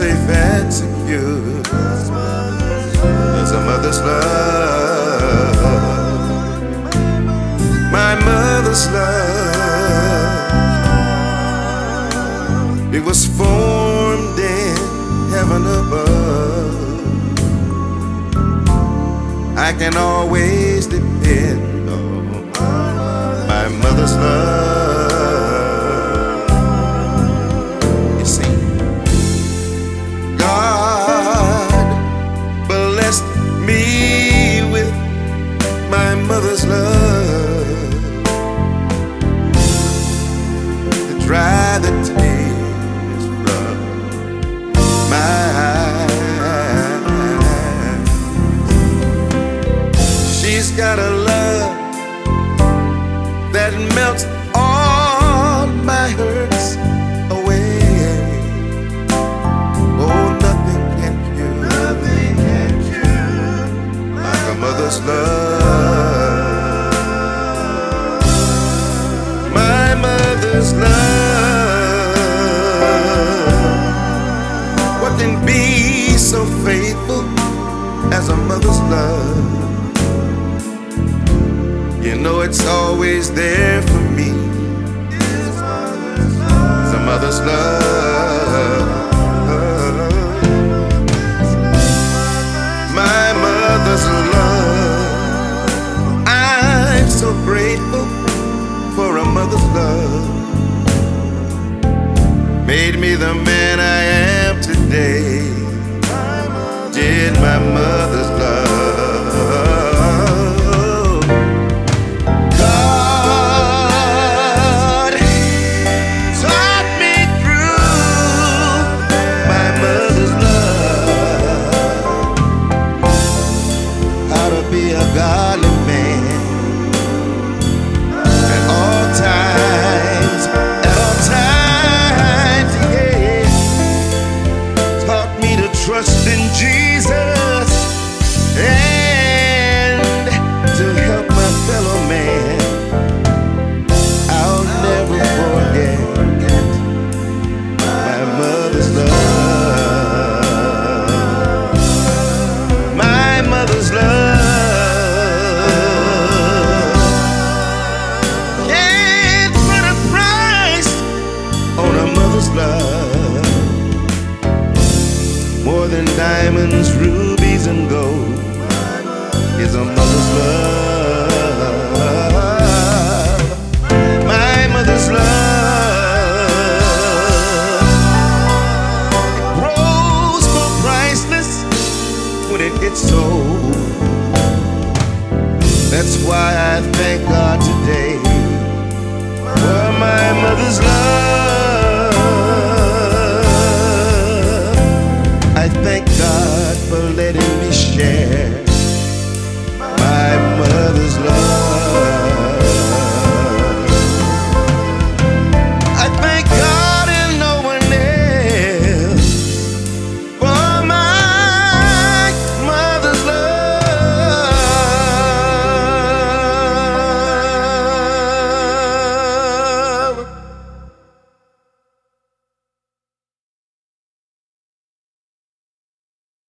safe and secure as a mother's love. My mother's love. It was formed in heaven above. I can always depend on my mother's love. She's got a love that melts all my hurts away. Oh, nothing can cure, nothing can cure like a mother's love. My mother's love. What can be so faithful as a mother's love? You know it's always there for me. It's a mother's love. My mother's love. I'm so grateful for a mother's love. Made me the man I am today. Did my mother's than diamonds, rubies, and gold is a mother's love. My mother's love grows more priceless when it gets sold. That's why I thank God today for my mother's love. I letting